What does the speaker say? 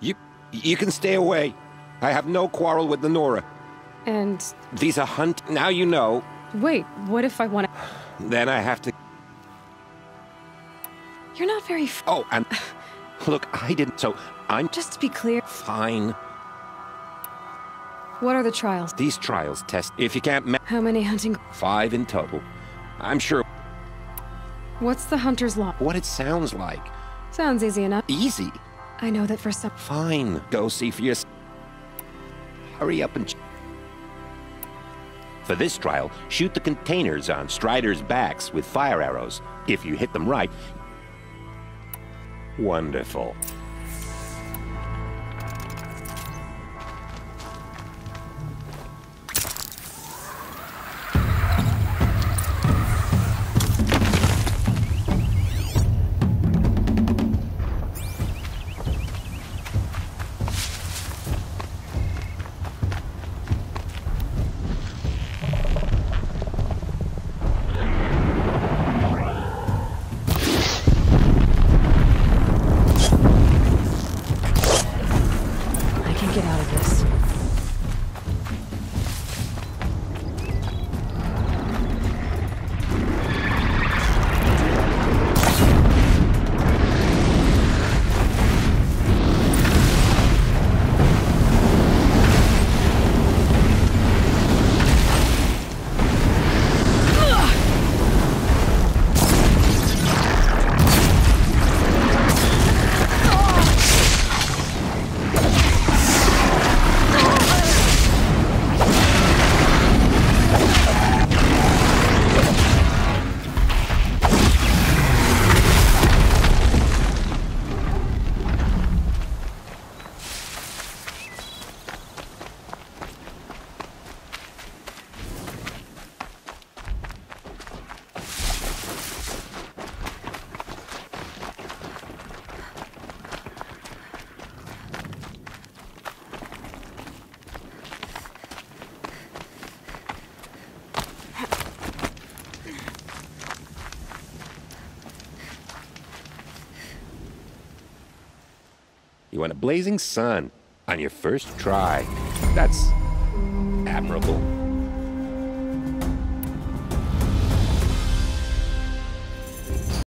You, you can stay away. I have no quarrel with the Nora. And These are hunt. Now you know. wait, what if I want to? Then I have to. You're not very. F- Oh, and look, I didn't. So I'm Just to be clear, fine. what are the trials? These trials test if you can't. Ma- How many hunting? five in total. I'm sure What's the hunter's law? what it sounds like. Sounds easy enough. Easy. I know that for some. Fine. Go see for yourself. Hurry up and. For this trial, shoot the containers on Strider's backs with fire arrows. If you hit them right. Wonderful. You want a blazing sun on your first try. That's admirable.